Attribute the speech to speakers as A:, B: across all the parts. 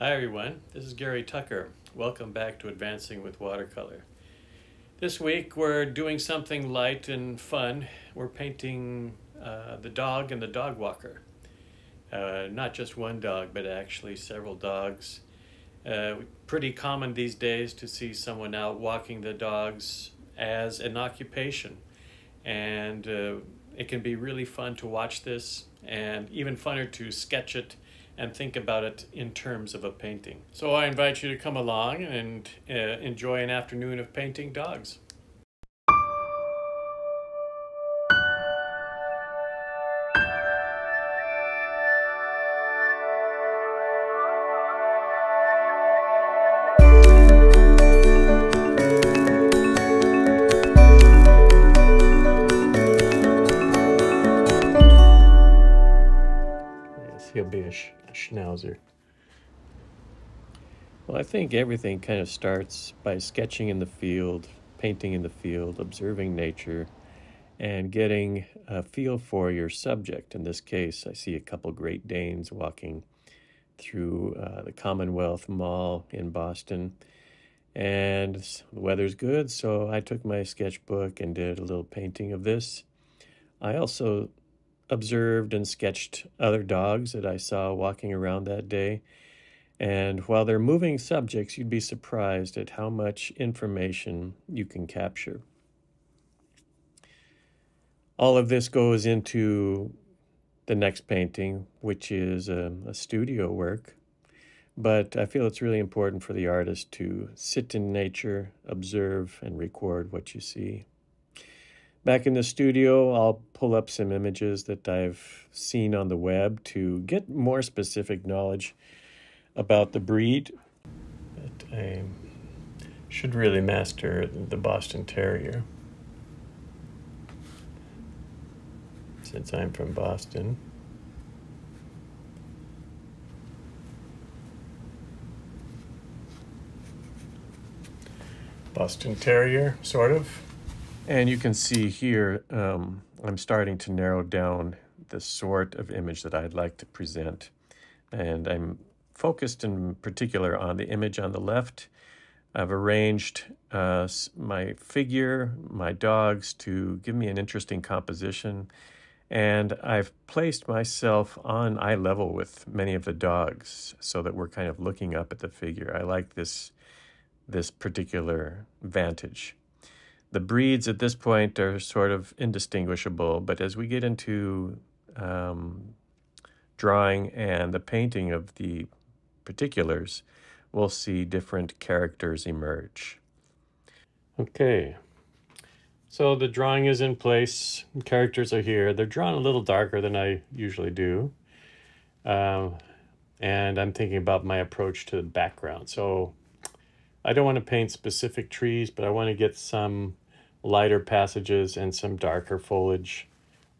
A: Hi everyone, this is Gary Tucker. Welcome back to Advancing with Watercolor. This week we're doing something light and fun. We're painting uh, the dog and the dog walker. Uh, not just one dog, but actually several dogs. Uh, pretty common these days to see someone out walking the dogs as an occupation. And uh, it can be really fun to watch this and even funner to sketch it and think about it in terms of a painting. So I invite you to come along and uh, enjoy an afternoon of painting dogs. Well, I think everything kind of starts by sketching in the field, painting in the field, observing nature, and getting a feel for your subject. In this case, I see a couple Great Danes walking through uh, the Commonwealth Mall in Boston. And the weather's good, so I took my sketchbook and did a little painting of this. I also observed and sketched other dogs that I saw walking around that day. And while they're moving subjects, you'd be surprised at how much information you can capture. All of this goes into the next painting, which is a, a studio work. But I feel it's really important for the artist to sit in nature, observe, and record what you see. Back in the studio, I'll pull up some images that I've seen on the web to get more specific knowledge about the breed. But I should really master the Boston Terrier. Since I'm from Boston. Boston Terrier, sort of. And you can see here, um, I'm starting to narrow down the sort of image that I'd like to present. And I'm focused in particular on the image on the left. I've arranged uh, my figure, my dogs to give me an interesting composition. And I've placed myself on eye level with many of the dogs so that we're kind of looking up at the figure. I like this, this particular vantage. The breeds at this point are sort of indistinguishable, but as we get into um, drawing and the painting of the particulars, we'll see different characters emerge. Okay, so the drawing is in place, characters are here. They're drawn a little darker than I usually do. Um, and I'm thinking about my approach to the background. So I don't want to paint specific trees, but I want to get some lighter passages and some darker foliage,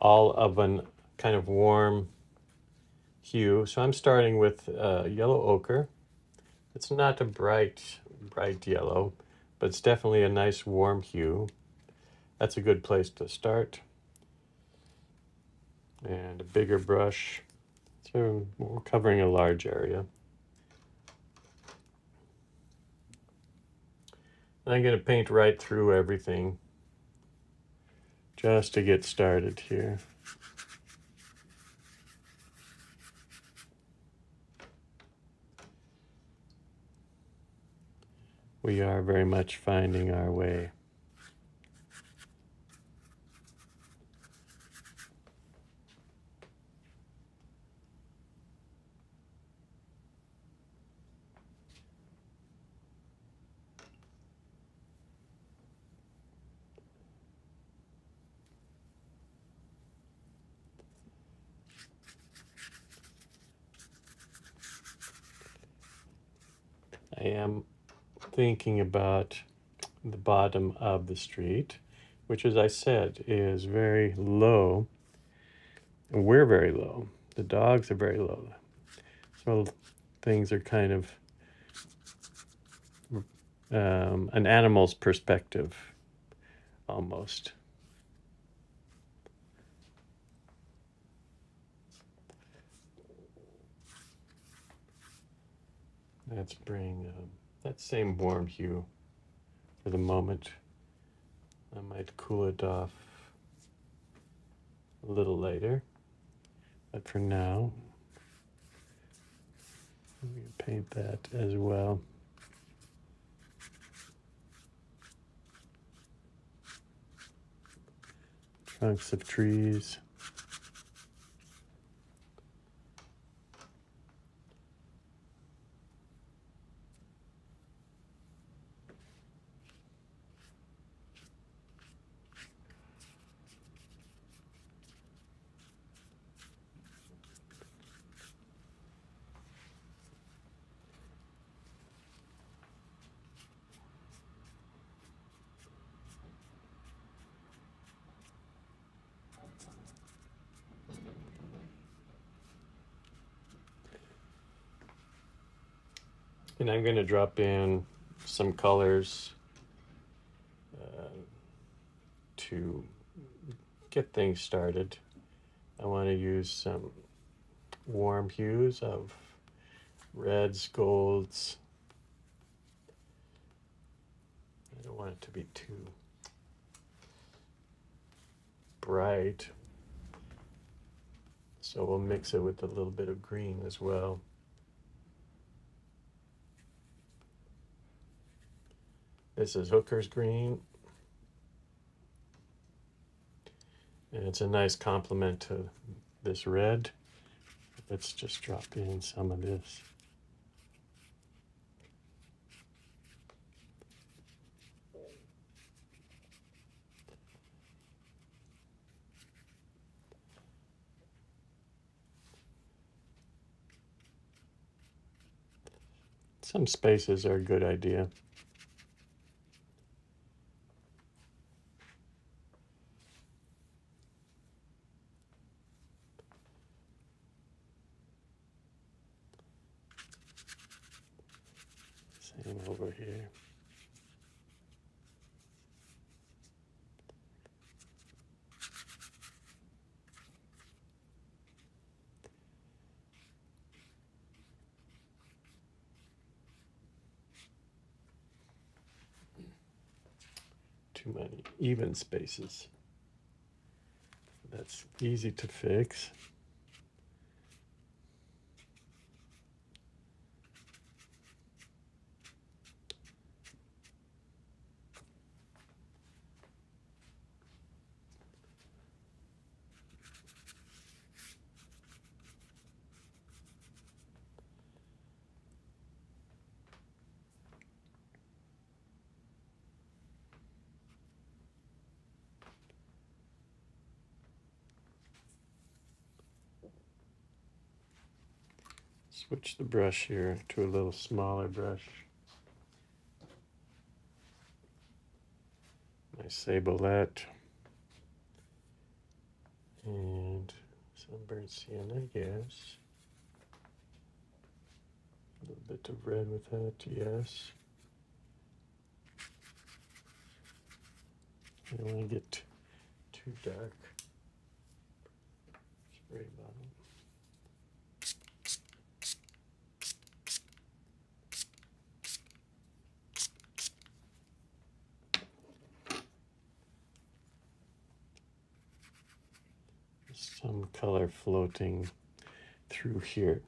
A: all of an kind of warm hue. So I'm starting with uh, yellow ochre. It's not a bright, bright yellow, but it's definitely a nice warm hue. That's a good place to start. And a bigger brush. So we're covering a large area. And I'm going to paint right through everything just to get started here. We are very much finding our way. I am thinking about the bottom of the street, which, as I said, is very low. We're very low. The dogs are very low. So things are kind of um, an animal's perspective almost. Let's bring that same warm hue for the moment. I might cool it off a little later, but for now, I'm going to paint that as well. Trunks of trees. And I'm going to drop in some colors uh, to get things started. I want to use some warm hues of reds, golds. I don't want it to be too bright. So we'll mix it with a little bit of green as well. This is Hooker's Green. And it's a nice complement to this red. Let's just drop in some of this. Some spaces are a good idea. Same over here. Too many even spaces. That's easy to fix. Switch the brush here to a little smaller brush. My Sabolette. And some burnt sienna, yes. A little bit of red with that, yes. I don't want to get too dark. Spray bottle. some color floating through here.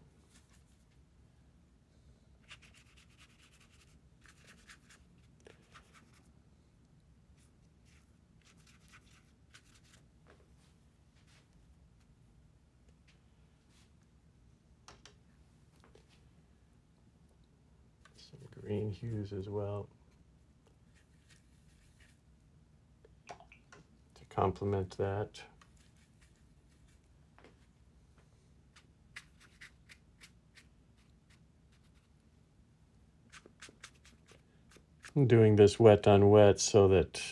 A: Some green hues as well. To complement that. Doing this wet on wet so that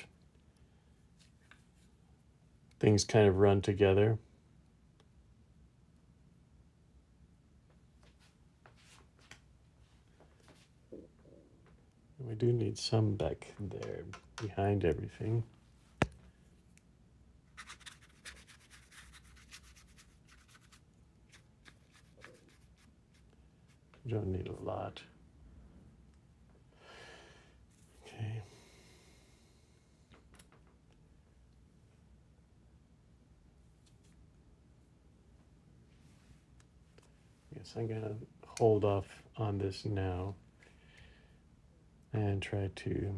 A: things kind of run together. We do need some back there behind everything. Don't need a lot.
B: Yes, I'm gonna hold off on this now and try to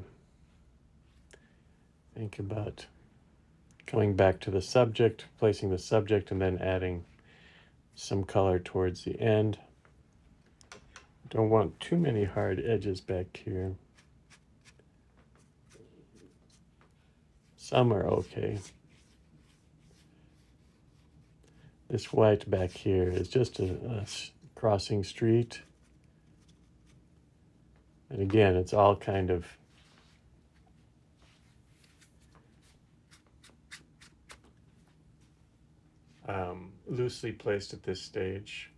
B: think about coming back to the subject, placing the subject, and then adding some color towards the end. Don't want too many hard edges back here. Some are okay. This white back here is just a, a crossing street. And again, it's all kind of um, loosely placed at this stage.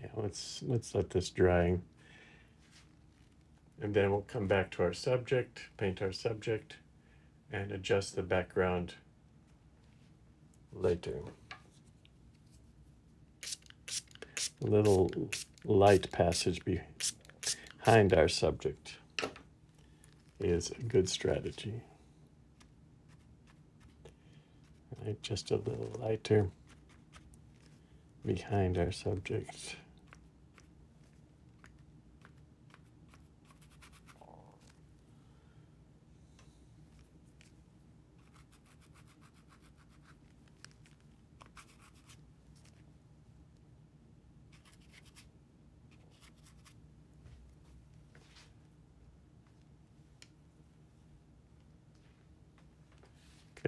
B: Yeah, let's let's let this dry. And then we'll come back to our subject, paint our subject, and adjust the background later. A little light passage behind our subject is a good strategy. Just a little lighter behind our subject.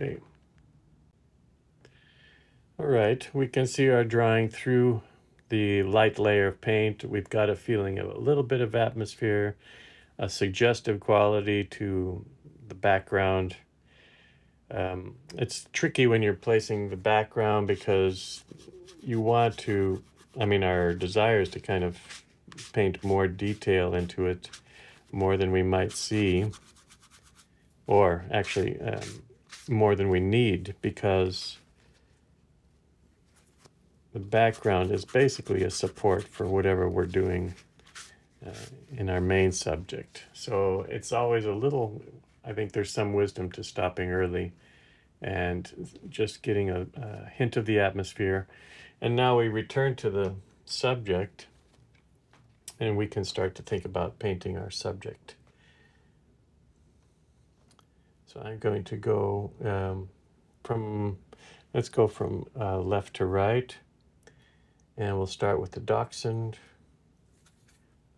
B: Okay. All right, we can see our drawing through the light layer of paint. We've got a feeling of a little bit of atmosphere, a suggestive quality to the background. Um, it's tricky when you're placing the background because you want to, I mean, our desire is to kind of paint more detail into it, more than we might see, or actually um, more than we need because the background is basically a support for whatever we're doing uh, in our main subject. So it's always a little, I think there's some wisdom to stopping early and just getting a, a hint of the atmosphere. And now we return to the subject and we can start to think about painting our subject. So I'm going to go um, from, let's go from uh, left to right. And we'll start with the dachshund.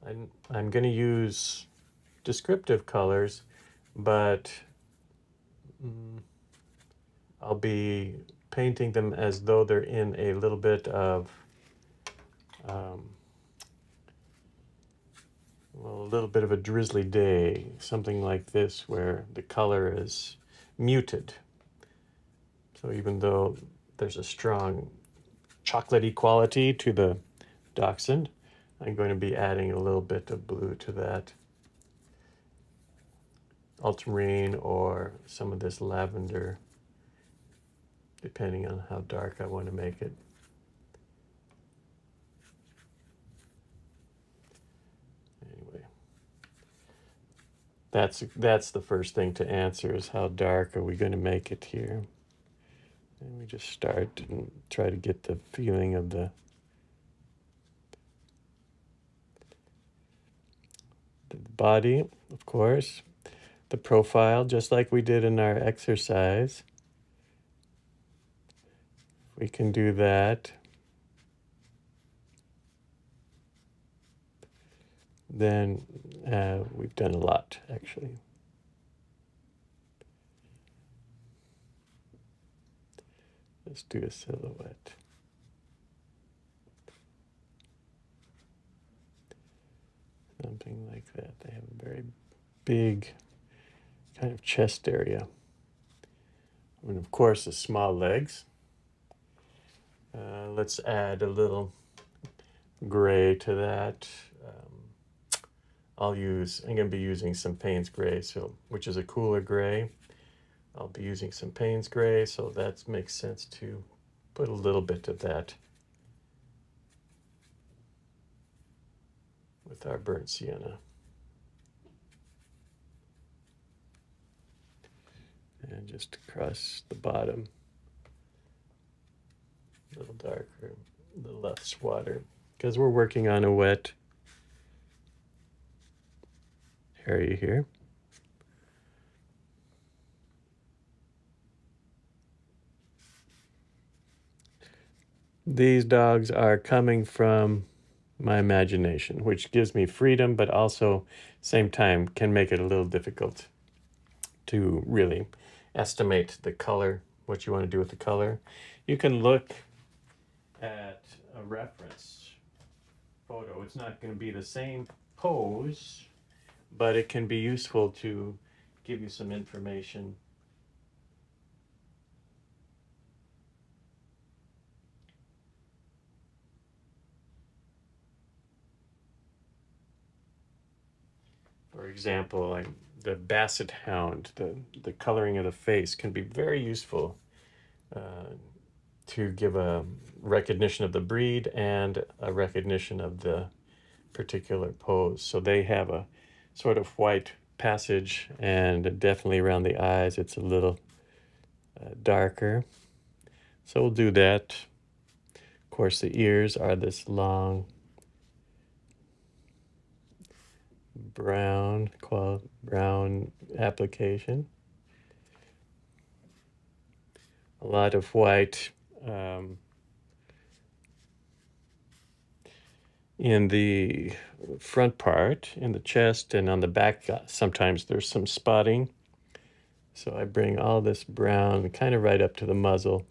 B: I'm, I'm going to use descriptive colors, but mm, I'll be painting them as though they're in a little bit of um, a little bit of a drizzly day, something like this, where the color is muted. So even though there's a strong chocolatey quality to the dachshund. I'm going to be adding a little bit of blue to that ultramarine or some of this lavender, depending on how dark I want to make it. Anyway, that's that's the first thing to answer is how dark are we going to make it here? And we just start and try to get the feeling of the the body, of course, the profile, just like we did in our exercise. We can do that. Then uh, we've done a lot, actually. Let's do a silhouette. Something like that. They have a very big kind of chest area. And of course, the small legs. Uh, let's add a little gray to that. I'll use, I'm going to be using some Payne's Gray, so which is a cooler gray. I'll be using some Payne's Gray, so that makes sense to put a little bit of that with our burnt sienna. And just across the bottom, a little darker, a little less water, because we're working on a wet area here. These dogs are coming from my imagination, which gives me freedom, but also same time can make it a little difficult to really estimate the color, what you want to do with the color. You can look at a reference photo. It's not going to be the same pose, but it can be useful to give you some information For example, like the basset hound, the, the coloring of the face can be very useful uh, to give a recognition of the breed and a recognition of the particular pose. So they have a sort of white passage and definitely around the eyes it's a little uh, darker. So we'll do that. Of course, the ears are this long brown qual brown application. A lot of white um, in the front part, in the chest, and on the back. Uh, sometimes there's some spotting. So I bring all this brown kind of right up to the muzzle.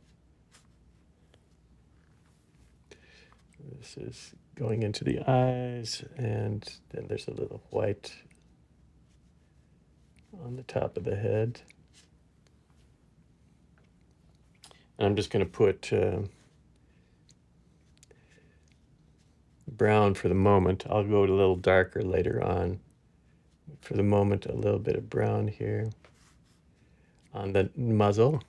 B: This is going into the eyes, and then there's a little white on the top of the head. And I'm just going to put uh, brown for the moment. I'll go a little darker later on. For the moment, a little bit of brown here on the muzzle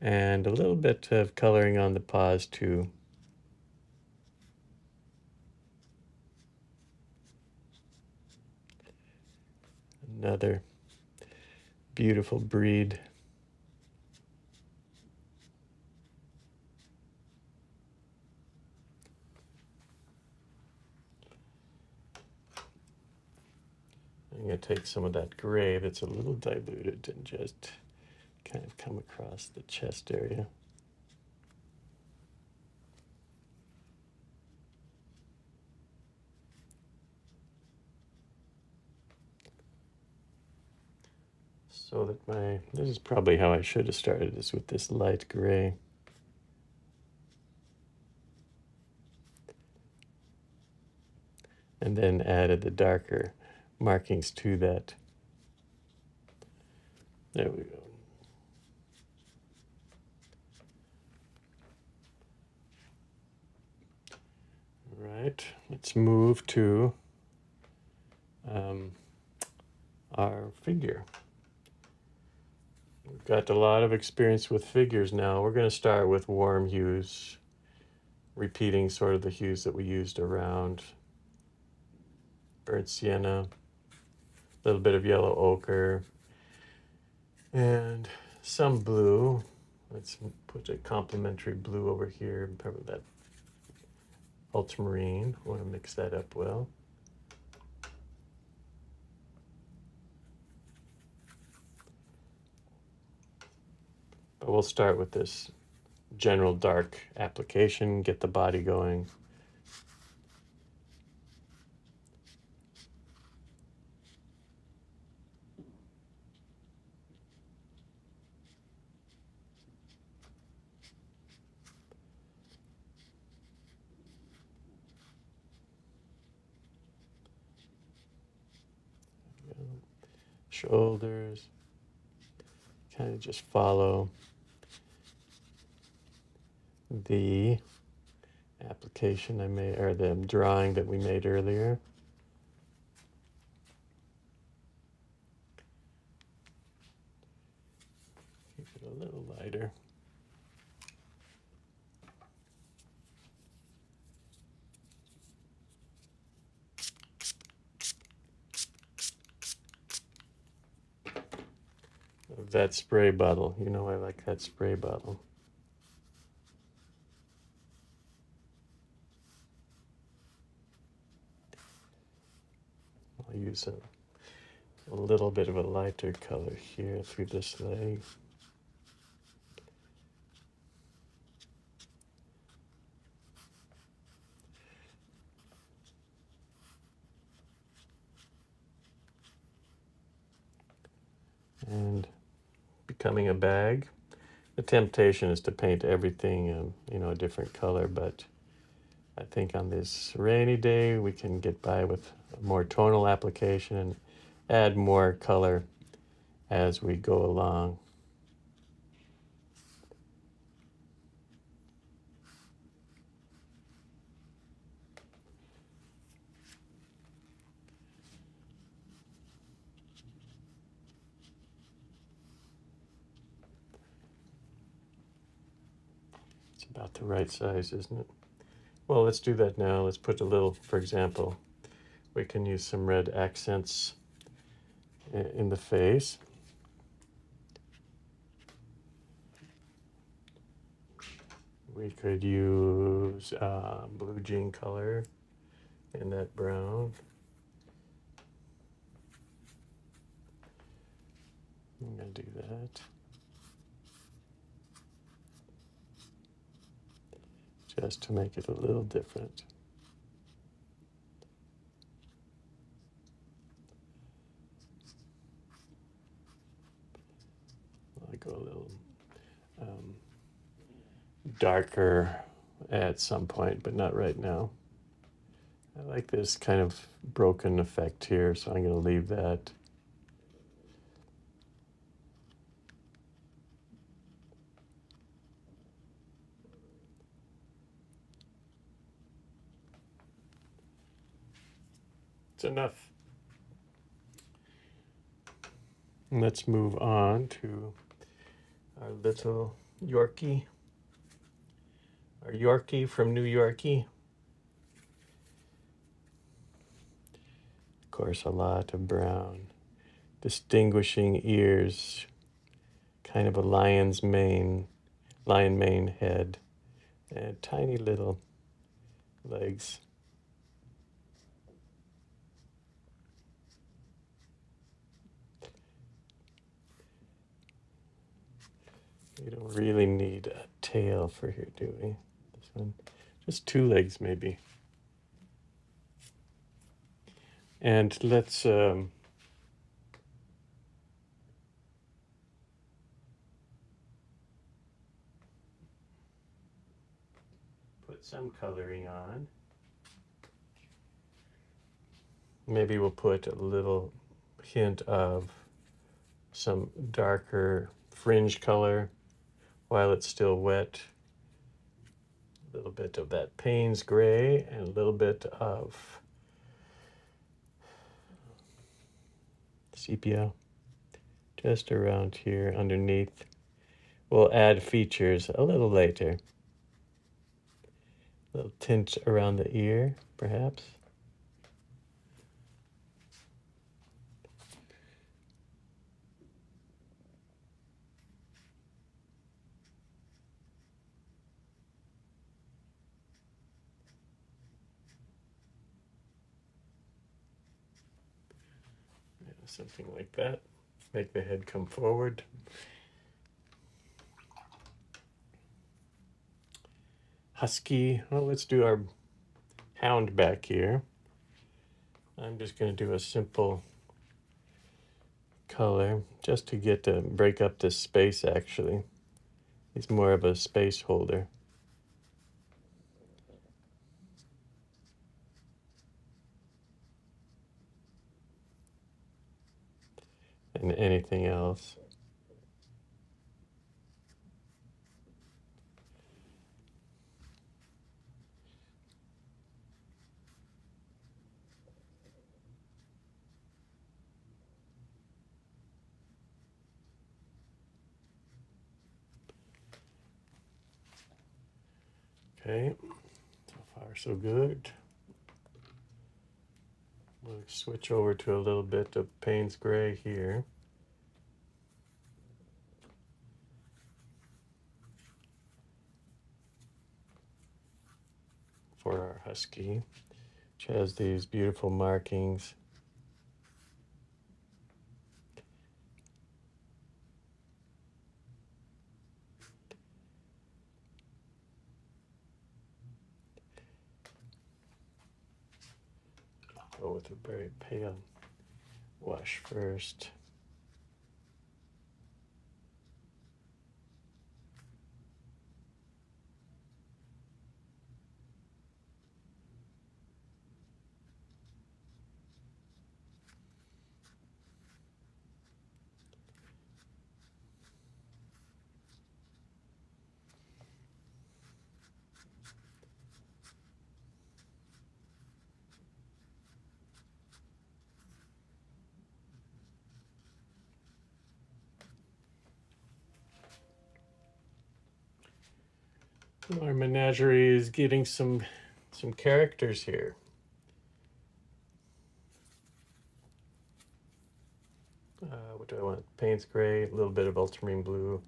B: and a little bit of coloring on the paws too. Another beautiful breed. I'm going to take some of that gray that's a little diluted and just kind of come across the chest area. so that my, this is probably how I should have started is with this light gray. And then added the darker markings to that. There we go. Right, let's move to um, our figure. We've got a lot of experience with figures now. We're going to start with warm hues, repeating sort of the hues that we used around burnt sienna, a little bit of yellow ochre, and some blue. Let's put a complementary blue over here, probably that ultramarine. Want to mix that up well. But we'll start with this general dark application, get the body going. Shoulders. Kind of just follow the application I made, or the drawing that we made earlier. Keep it a little lighter. That spray bottle. You know I like that spray bottle. I'll use a, a little bit of a lighter color here through this leg. And becoming a bag. The temptation is to paint everything in, you know, a different color, but I think on this rainy day we can get by with more tonal application and add more color as we go along. About the right size, isn't it? Well, let's do that now. Let's put a little, for example, we can use some red accents in the face. We could use uh, blue jean color in that brown. I'm to do that. Just to make it a little different. I go a little um, darker at some point, but not right now. I like this kind of broken effect here, so I'm going to leave that. It's enough. Let's move on to our little Yorkie. Our Yorkie from New Yorkie. Of course, a lot of brown. Distinguishing ears. Kind of a lion's mane, lion mane head. And tiny little legs. We don't really need a tail for here, do we? This one, just two legs maybe. And let's um, put some coloring on. Maybe we'll put a little hint of some darker fringe color while it's still wet. A little bit of that Payne's gray and a little bit of sepia just around here underneath. We'll add features a little later. A little tint around the ear, perhaps. Something like that. Make the head come forward. Husky, well, let's do our hound back here. I'm just going to do a simple color just to get to break up this space actually. He's more of a space holder. Anything else. Okay, so far so good. We'll switch over to a little bit of Payne's Gray here. For our Husky, which has these beautiful markings. go with a very pale wash first. Our menagerie is getting some some characters here. Uh, what do I want? Payne's gray, a little bit of ultramarine blue.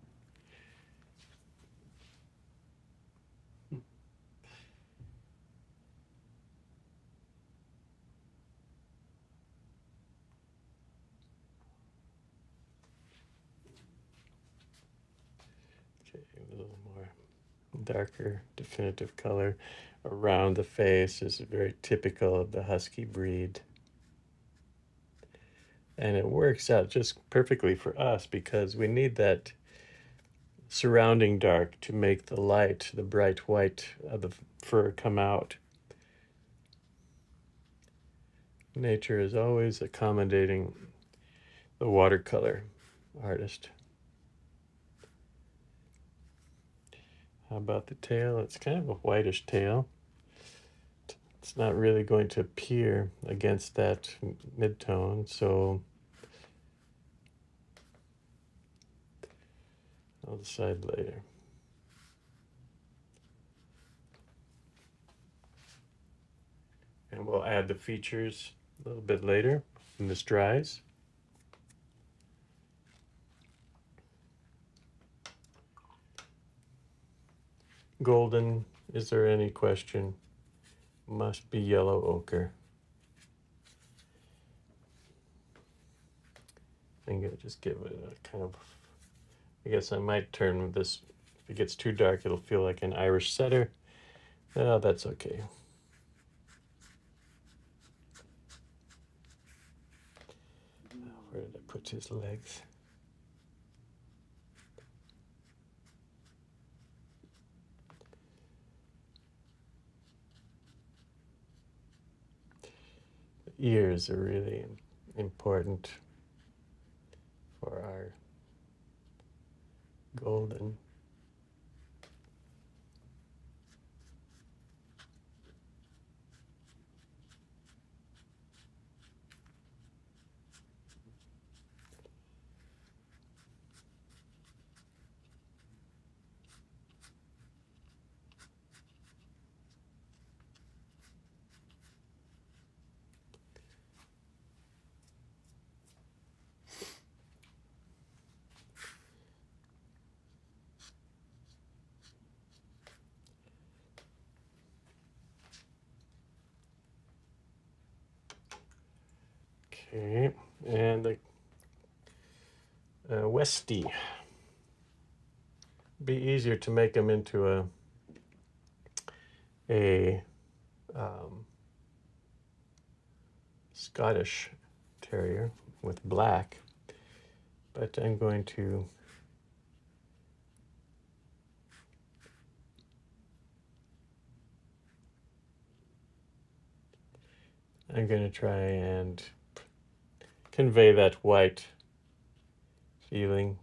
B: Okay, a little more darker definitive color around the face is very typical of the husky breed. And it works out just perfectly for us because we need that surrounding dark to make the light the bright white of the fur come out. Nature is always accommodating the watercolor artist How about the tail? It's kind of a whitish tail. It's not really going to appear against that mid-tone, so I'll decide later. And we'll add the features a little bit later when this dries. Golden, is there any question? Must be yellow ochre. I'm gonna just give it a kind of, I guess I might turn this, if it gets too dark, it'll feel like an Irish setter. Oh, that's okay. Where did I put his legs? Ears are really important for our golden. Okay, and the uh, Westie. Be easier to make them into a a um, Scottish Terrier with black, but I'm going to I'm going to try and convey that white feeling.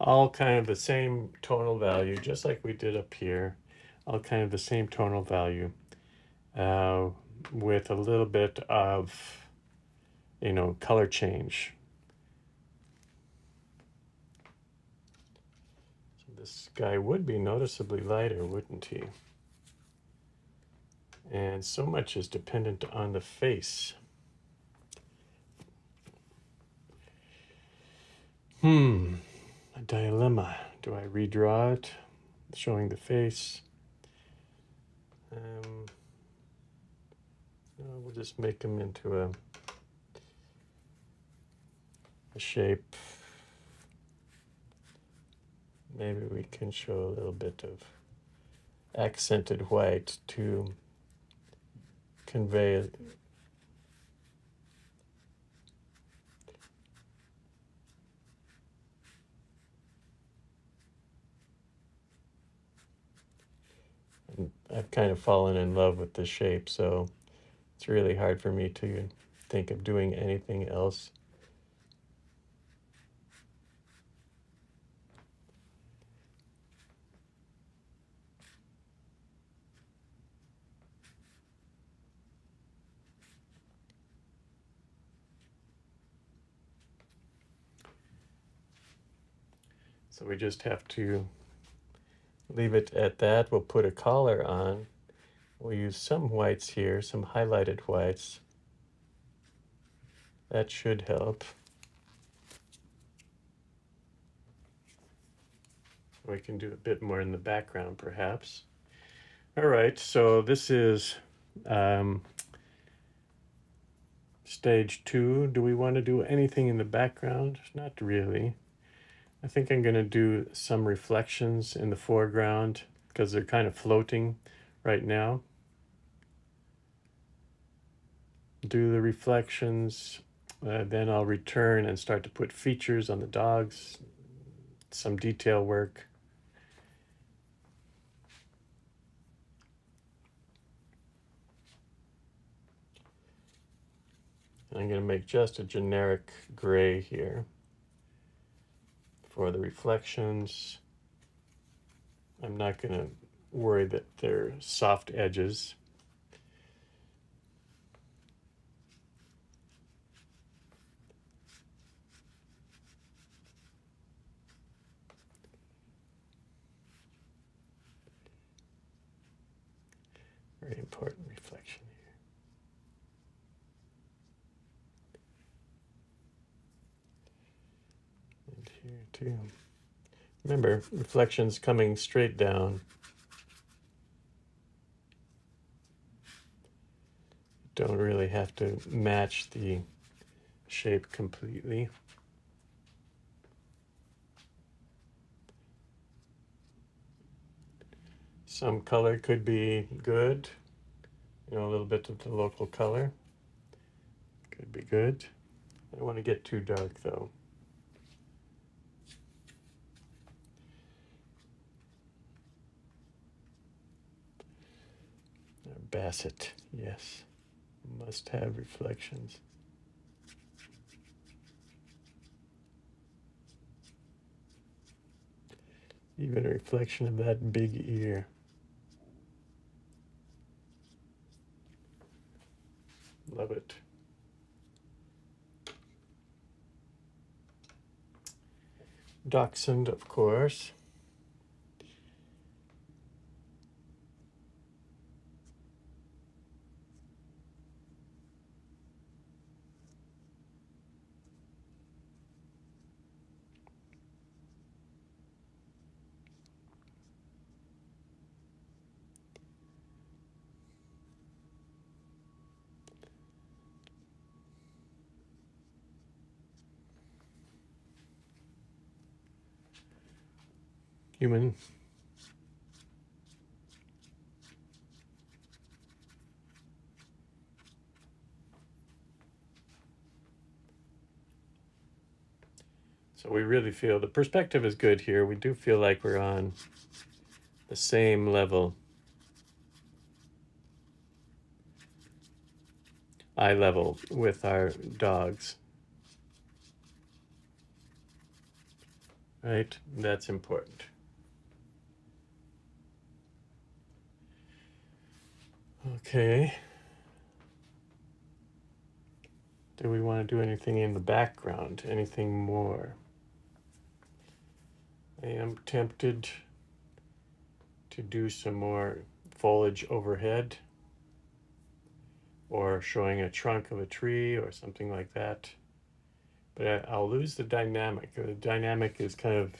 B: all kind of the same tonal value, just like we did up here, all kind of the same tonal value uh, with a little bit of, you know, color change. So this guy would be noticeably lighter, wouldn't he? And so much is dependent on the face. Hmm a dilemma. Do I redraw it, showing the face? Um, no, we'll just make them into a, a shape. Maybe we can show a little bit of accented white to convey I've kind of fallen in love with the shape, so it's really hard for me to think of doing anything else. So we just have to leave it at that. We'll put a collar on. We'll use some whites here, some highlighted whites. That should help. We can do a bit more in the background, perhaps. All right, so this is um, stage two. Do we want to do anything in the background? Not really. I think I'm going to do some reflections in the foreground because they're kind of floating right now. Do the reflections, uh, then I'll return and start to put features on the dogs, some detail work. I'm going to make just a generic gray here for the reflections. I'm not going to worry that they're soft edges. Very important reflection. Here. And here too. Remember, reflections coming straight down. Don't really have to match the shape completely. Some color could be good, you know, a little bit of the local color could be good. I don't want to get too dark though. Basset, yes. Must have reflections. Even a reflection of that big ear. Love it. Dachshund, of course. Human So we really feel the perspective is good here. We do feel like we're on the same level, eye level with our dogs. Right? That's important. Okay. Do we want to do anything in the background? Anything more? I am tempted to do some more foliage overhead or showing a trunk of a tree or something like that. But I, will lose the dynamic. The dynamic is kind of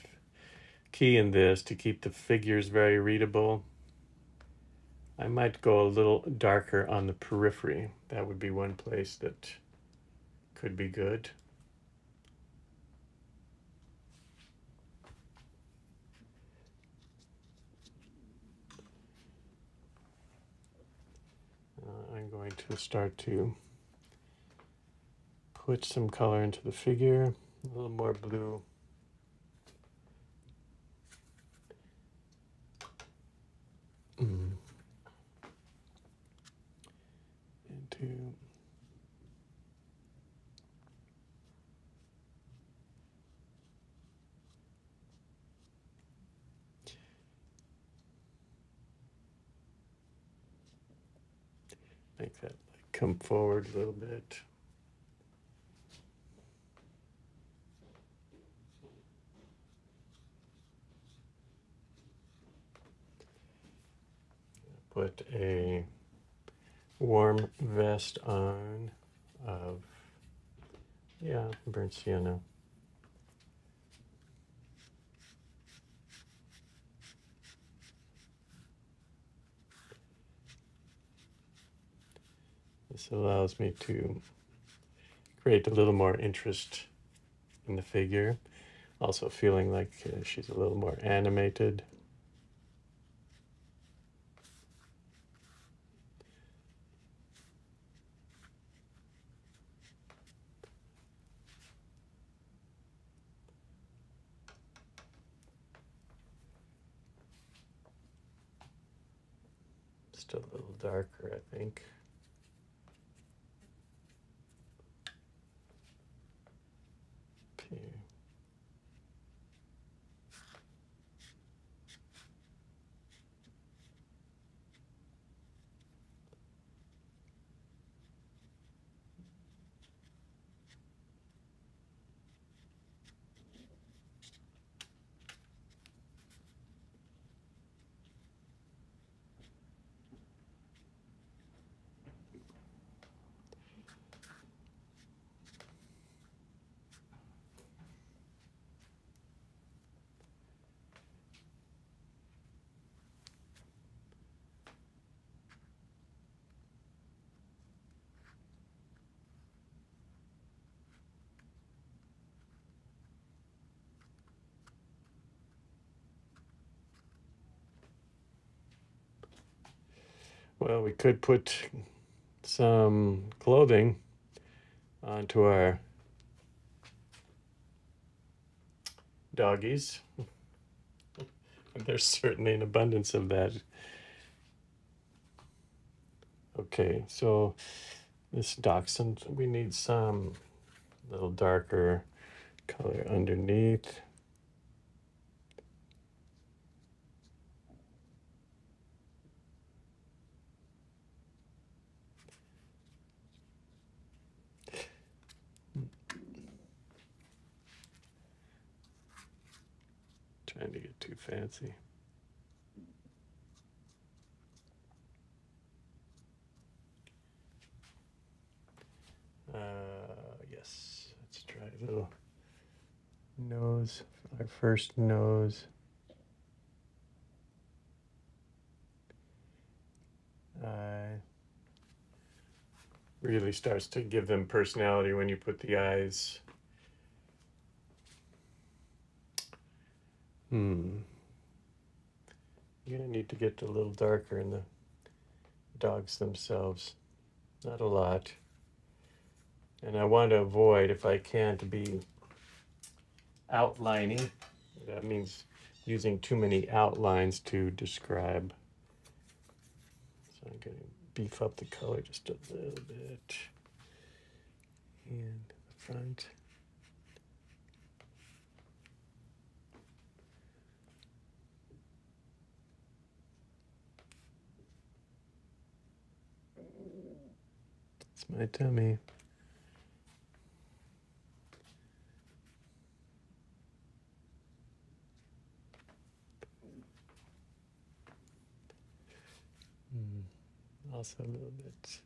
B: key in this to keep the figures very readable. I might go a little darker on the periphery. That would be one place that could be good. Uh, I'm going to start to put some color into the figure, a little more blue. Mm. Make that like come forward a little bit. Put a warm vest on of, yeah, burnt sienna. This allows me to create a little more interest in the figure. Also feeling like uh, she's a little more animated. Just a little darker, I think. Well, we could put some clothing onto our doggies. There's certainly an abundance of that. Okay, so this dachshund, we need some little darker color underneath. Trying to get too fancy. Uh, yes, let's try a little nose, our first nose. Uh, really starts to give them personality when you put the eyes Hmm. You're gonna need to get a little darker in the dogs themselves. Not a lot. And I want to avoid, if I can, to be outlining. That means using too many outlines to describe. So I'm going to beef up the color just a little bit. And the front. It's my tummy. Mm, also a little bit.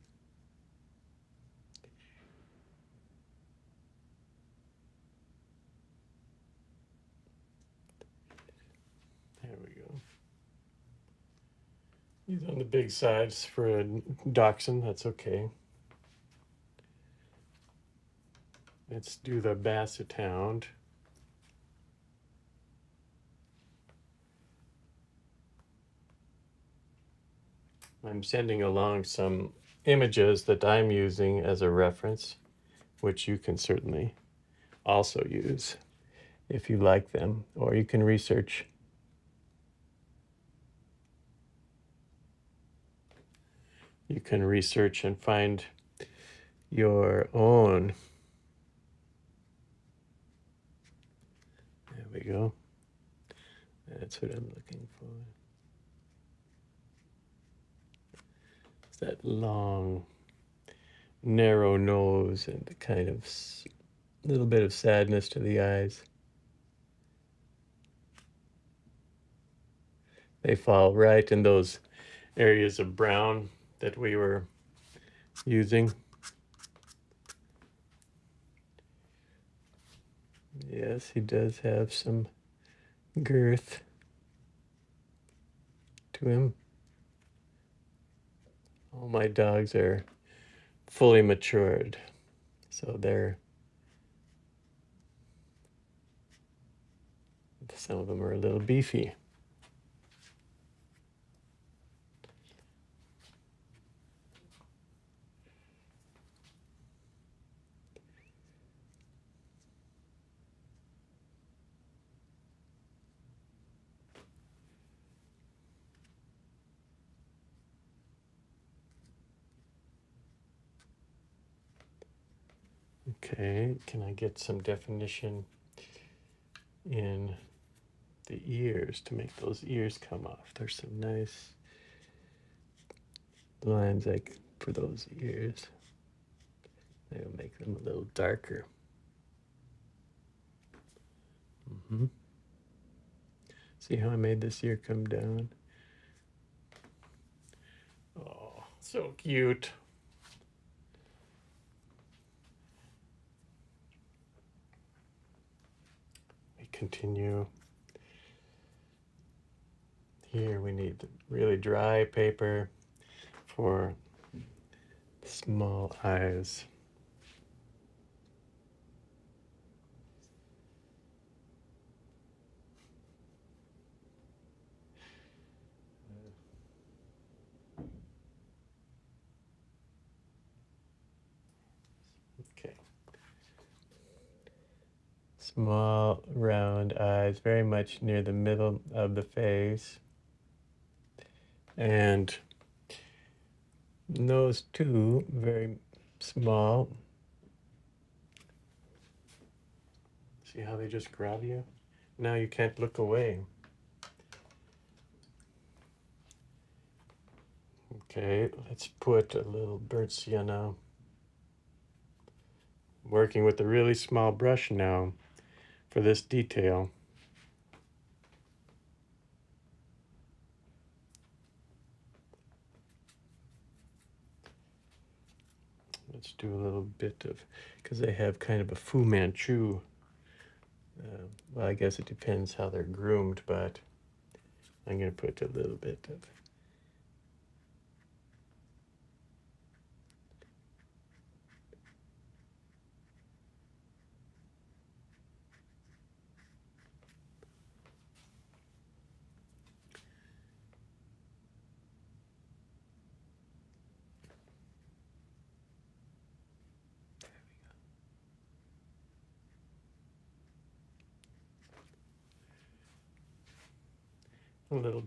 B: There we go. He's on the big sides for a dachshund. That's okay. Let's do the basset hound. I'm sending along some images that I'm using as a reference, which you can certainly also use if you like them, or you can research. You can research and find your own. There we go. That's what I'm looking for. It's that long, narrow nose and the kind of little bit of sadness to the eyes. They fall right in those areas of brown that we were using. Yes, he does have some girth to him. All my dogs are fully matured, so they're some of them are a little beefy. Okay, can I get some definition in the ears to make those ears come off? There's some nice lines like for those ears. They'll make them a little darker. Mm-hmm. See how I made this ear come down? Oh, so cute. Continue. Here we need really dry paper for small eyes. Small round eyes, very much near the middle of the face. And nose too, very small. See how they just grab you? Now you can't look away. Okay, let's put a little burnt sienna. Working with a really small brush now for this detail. Let's do a little bit of, because they have kind of a Fu Manchu. Uh, well, I guess it depends how they're groomed, but I'm going to put a little bit of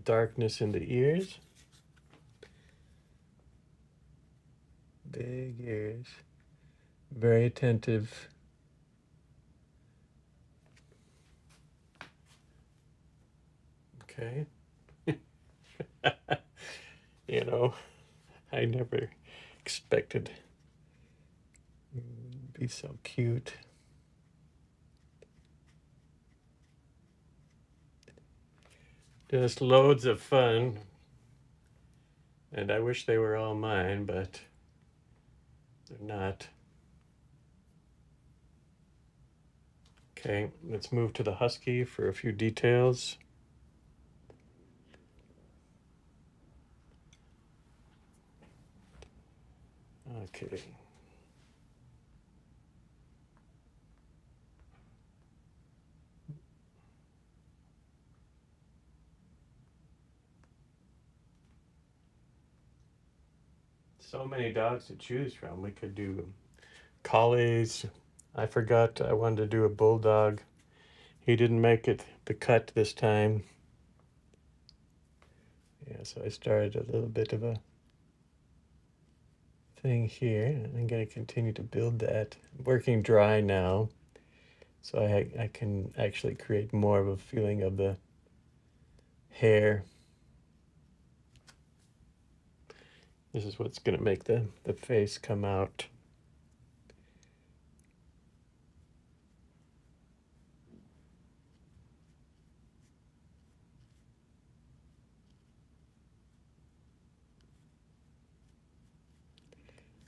B: Darkness in the ears. Big ears. Very attentive. Okay. you know, I never expected be so cute. Just loads of fun. And I wish they were all mine, but they're not. Okay, let's move to the Husky for a few details. Okay. So many dogs to choose from. We could do collies. I forgot I wanted to do a bulldog. He didn't make it the cut this time. Yeah, so I started a little bit of a thing here. I'm going to continue to build that. working dry now, so I, I can actually create more of a feeling of the hair. This is what's going to make the, the face come out.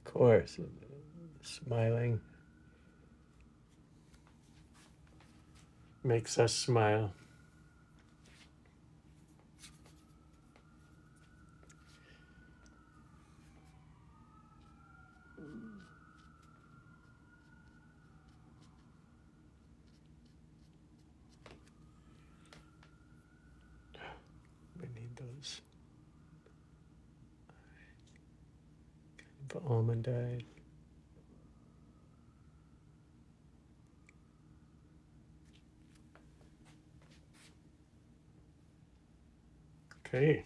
B: Of course, uh, smiling makes us smile. Almond eyes. Okay.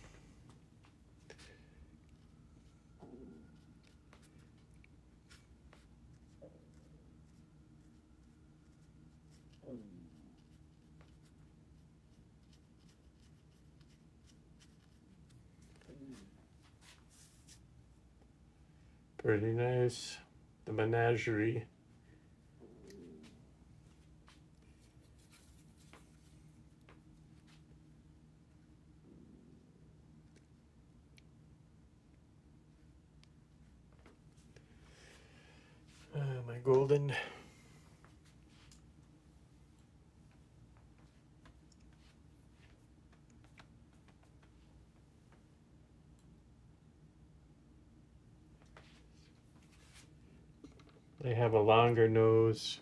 B: Pretty nice. The menagerie. Uh, my golden They have a longer nose.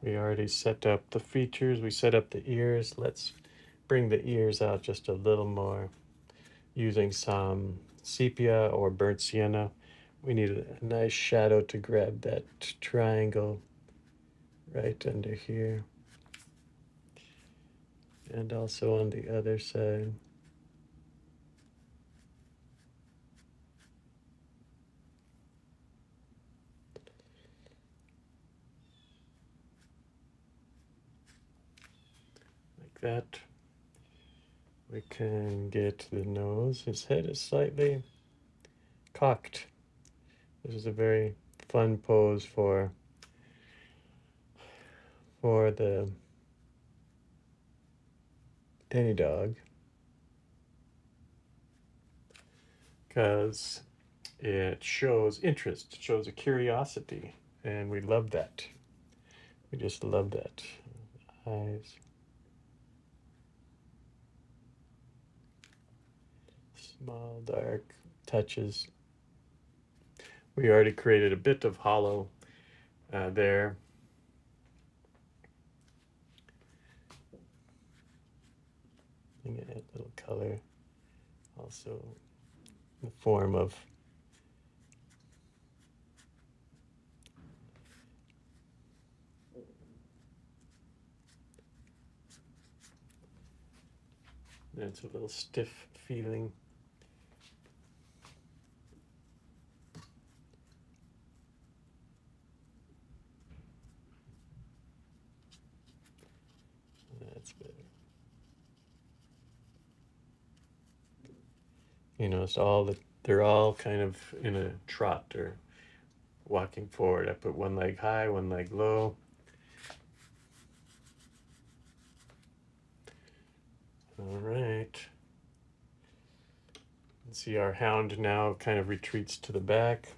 B: We already set up the features. We set up the ears. Let's bring the ears out just a little more using some sepia or burnt sienna. We need a nice shadow to grab that triangle right under here. And also on the other side. That. We can get the nose. His head is slightly cocked. This is a very fun pose for for the Danny dog because it shows interest, it shows a curiosity, and we love that. We just love that. Eyes. Small dark touches. We already created a bit of hollow uh, there. And add a little color also in the form of It's a little stiff feeling. That's better. You know, it's all the they're all kind of in a trot or walking forward. I put one leg high, one leg low. All right. Let's See our hound now kind of retreats to the back.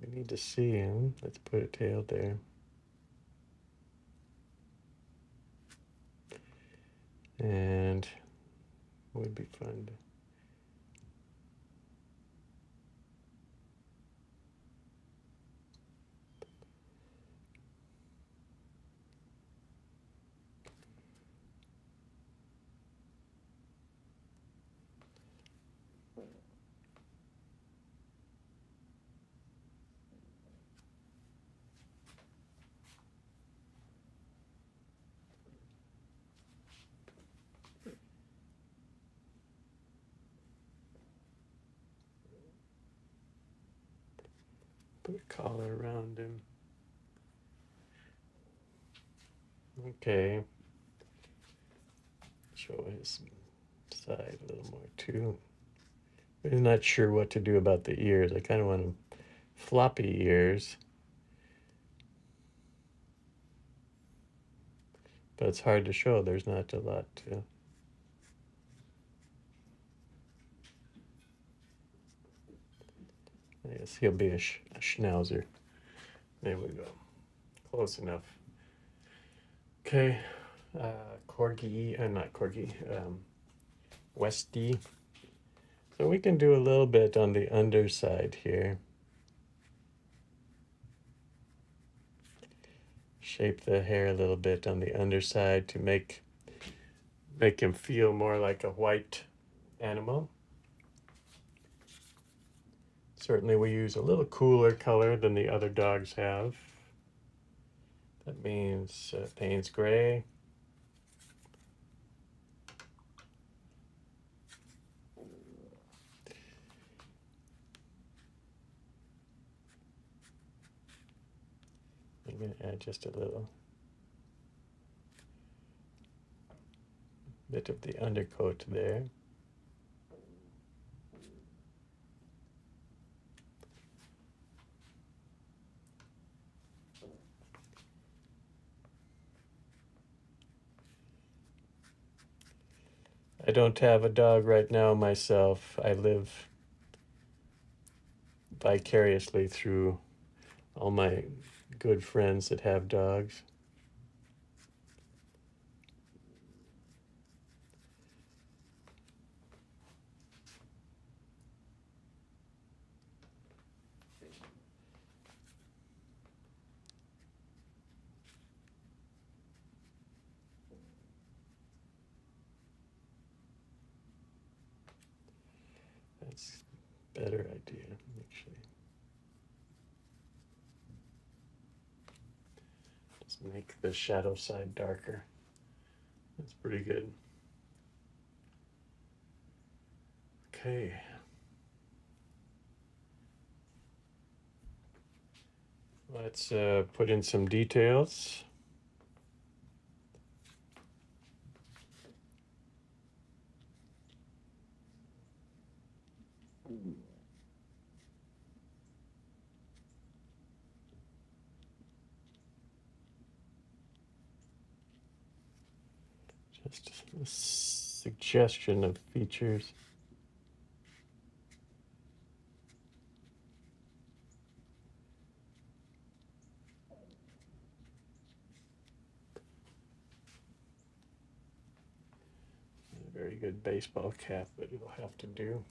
B: We need to see him. Let's put a tail there. And would be fun to collar around him. Okay. Show his side a little more too. I'm not sure what to do about the ears. I kind of want them floppy ears. But it's hard to show. There's not a lot to. Guess he'll be a, sh- a schnauzer. There we go. Close enough. Okay. Uh, corgi, uh, not corgi, um, Westie. So we can do a little bit on the underside here. Shape the hair a little bit on the underside to make make him feel more like a white animal. Certainly we use a little cooler color than the other dogs have. That means uh, Payne's Gray. I'm going to add just a little bit of the undercoat there. I don't have a dog right now myself. I live vicariously through all my good friends that have dogs. That's a better idea, actually. The shadow side darker. That's pretty good. Okay. Let's uh, put in some details. Just a suggestion of features. Very good baseball cap, but it'll have to do.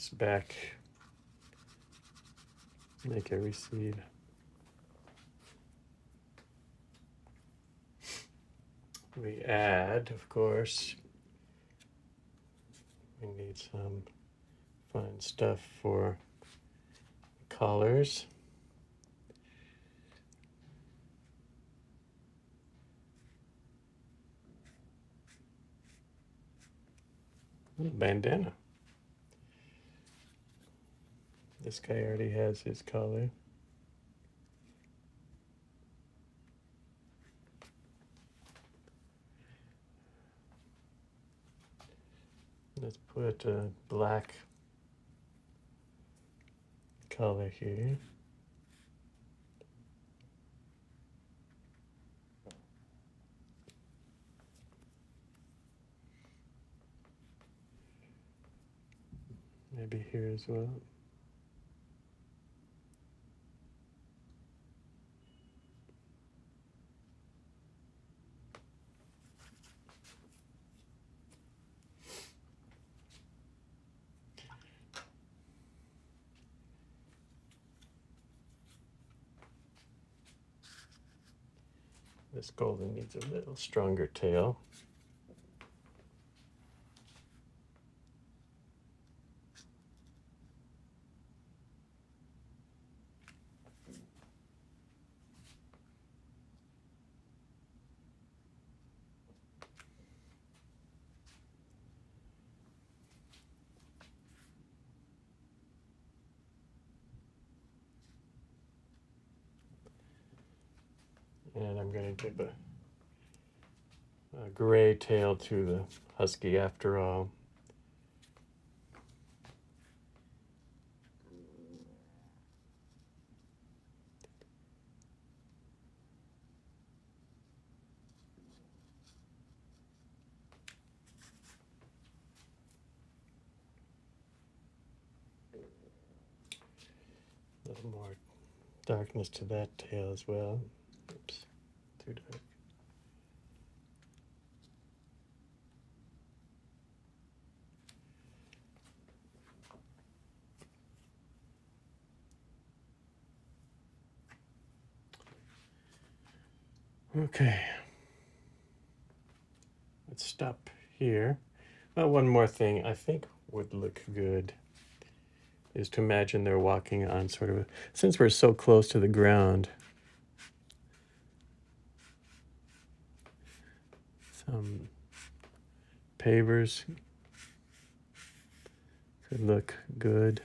B: This back, make it seed. we add, of course, we need some fun stuff for collars. bandana. This guy already has his collar. Let's put a black color here. Maybe here as well. This golden needs a little stronger tail. And I'm going to give a, a gray tail to the husky after all. A little more darkness to that tail as well. Too dark. Okay. Let's stop here. Well, one more thing I think would look good is to imagine they're walking on sort of since we're so close to the ground, some pavers could look good.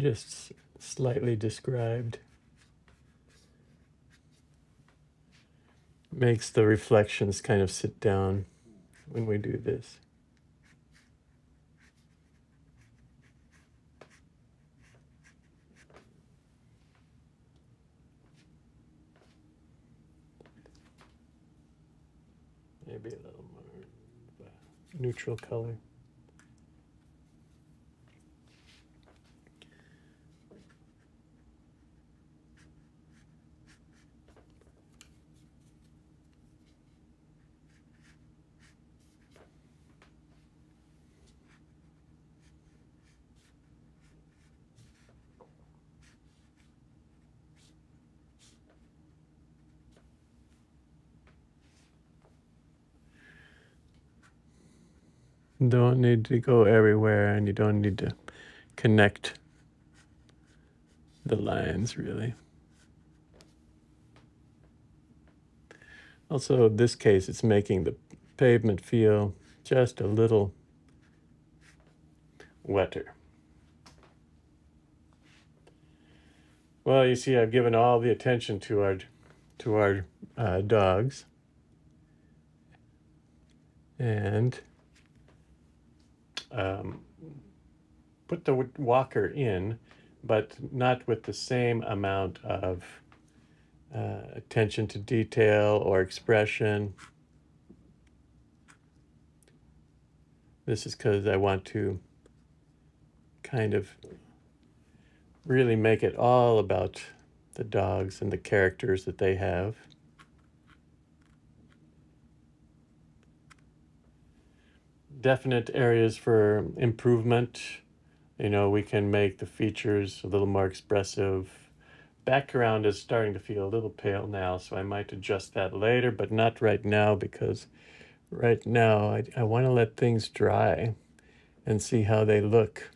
B: Just slightly described makes the reflections kind of sit down when we do this. Maybe a little more neutral color. Don't need to go everywhere and you don't need to connect the lines really. Also, in this case, it's making the pavement feel just a little wetter. Well, you see, I've given all the attention to our to our uh, dogs, and um, put the walker in, but not with the same amount of uh, attention to detail or expression. This is because I want to kind of really make it all about the dogs and the characters that they have. Definite areas for improvement. You know, we can make the features a little more expressive. Background is starting to feel a little pale now, so I might adjust that later, but not right now because right now I, I want to let things dry and see how they look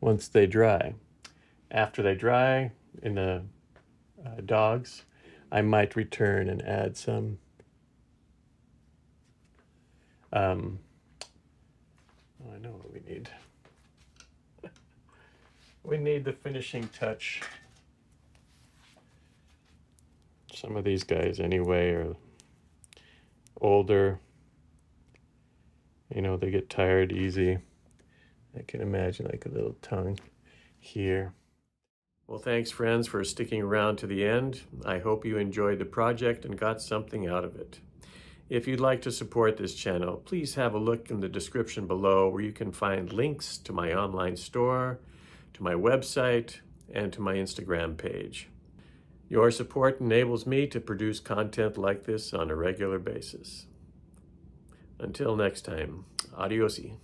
B: once they dry. After they dry in the uh, dogs, I might return and add some um, I know what we need. we need the finishing touch. Some of these guys anyway are older. You know, they get tired easy. I can imagine like a little tongue here. Well, thanks, friends, for sticking around to the end. I hope you enjoyed the project and got something out of it. If you'd like to support this channel, please have a look in the description below where you can find links to my online store, to my website, and to my Instagram page. Your support enables me to produce content like this on a regular basis. Until next time, adiosi.